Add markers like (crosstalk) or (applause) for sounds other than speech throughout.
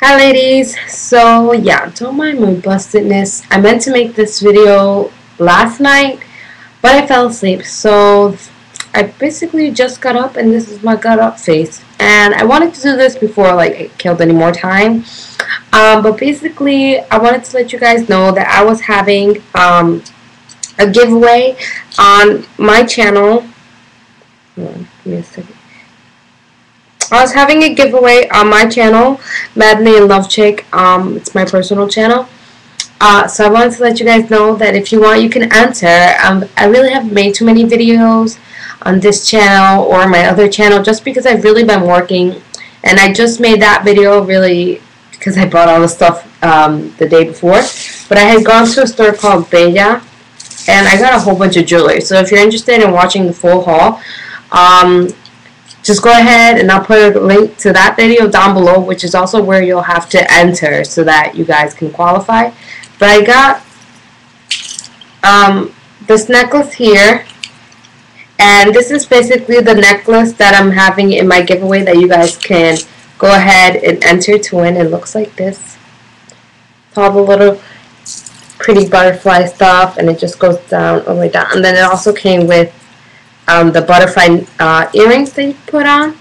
Hi ladies, so yeah, don't mind my bustedness. I meant to make this video last night, but I fell asleep. So I basically just got up and this is my got up face. And I wanted to do this before like it killed any more time. Um, but basically, I wanted to let you guys know that I was having um, a giveaway on my channel. Hold on, give me a second. I was having a giveaway on my channel, Madly in Love Chick. Um, it's my personal channel. Uh, so I wanted to let you guys know that if you want, you can enter. Um, I really haven't made too many videos on this channel or my other channel just because I've really been working. And I just made that video really because I bought all the stuff um, the day before. But I had gone to a store called Bella and I got a whole bunch of jewelry. So if you're interested in watching the full haul, um, just go ahead and I'll put a link to that video down below, which is also where you'll have to enter so that you guys can qualify. But I got um, this necklace here, and this is basically the necklace that I'm having in my giveaway that you guys can go ahead and enter to win. It looks like this. It's all the little pretty butterfly stuff, and it just goes down all the way down. And then it also came with um, the butterfly uh, earrings that you put on.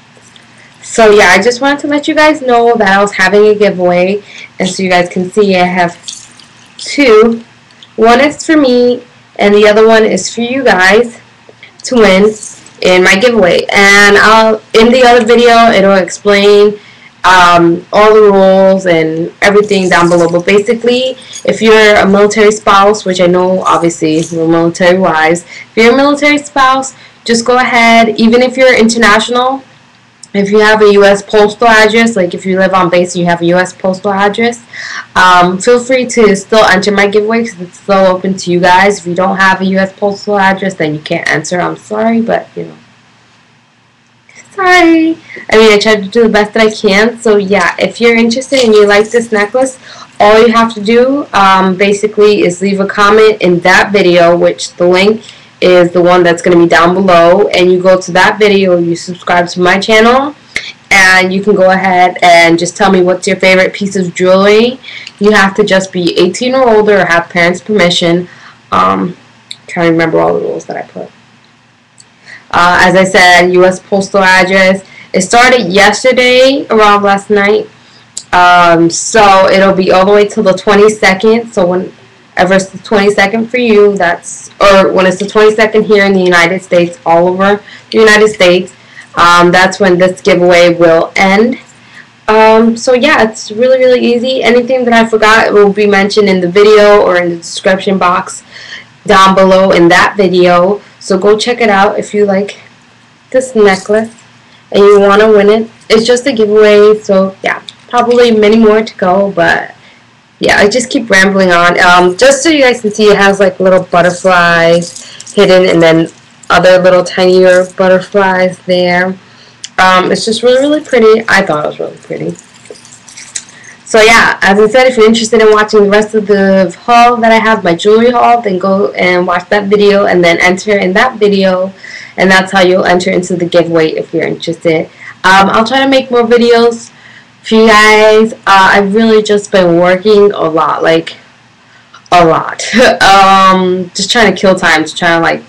So yeah, I just wanted to let you guys know that I was having a giveaway, and so you guys can see I have two. One is for me, and the other one is for you guys to win in my giveaway. And I'll in the other video it'll explain um, all the rules and everything down below. But basically, if you're a military spouse, which I know obviously you're military wives, if you're a military spouse, just go ahead, even if you're international, if you have a U.S. postal address, like if you live on base and you have a U.S. postal address, um, feel free to still enter my giveaway because it's still open to you guys. If you don't have a U.S. postal address, then you can't enter. I'm sorry, but you know. Sorry. I mean, I tried to do the best that I can. So yeah, if you're interested and you like this necklace, all you have to do um, basically is leave a comment in that video, which the link is the one that's going to be down below and you go to that video you subscribe to my channel and you can go ahead and just tell me what's your favorite piece of jewelry. You have to just be 18 or older or have parents permission. Um, trying to remember all the rules that I put. Uh, as I said US postal address. It started yesterday around last night. Um, so it'll be all the way till the 22nd so when ever it's the 22nd for you, that's or when it's the 22nd here in the United States, all over the United States, um, that's when this giveaway will end. Um, so yeah, it's really really easy. Anything that I forgot will be mentioned in the video or in the description box down below in that video. So go check it out if you like this necklace and you want to win it. It's just a giveaway, so yeah, probably many more to go, but yeah, I just keep rambling on. Um, just so you guys can see, it has like little butterflies hidden and then other little tinier butterflies there. Um, it's just really, really pretty. I thought it was really pretty. So yeah, as I said, if you're interested in watching the rest of the haul that I have, my jewelry haul, then go and watch that video and then enter in that video. And that's how you'll enter into the giveaway if you're interested. Um, I'll try to make more videos for you guys. Uh, I've really just been working a lot, like a lot. (laughs) um, just trying to kill time, just trying to like,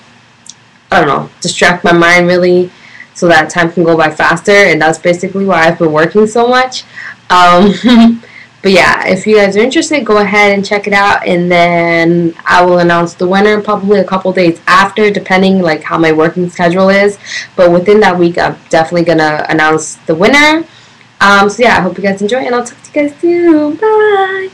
I don't know, distract my mind really so that time can go by faster. And that's basically why I've been working so much. Um, (laughs) but yeah, if you guys are interested, go ahead and check it out. And then I will announce the winner probably a couple days after, depending like how my working schedule is. But within that week, I'm definitely going to announce the winner. Um, so yeah, I hope you guys enjoy, and I'll talk to you guys soon. Bye!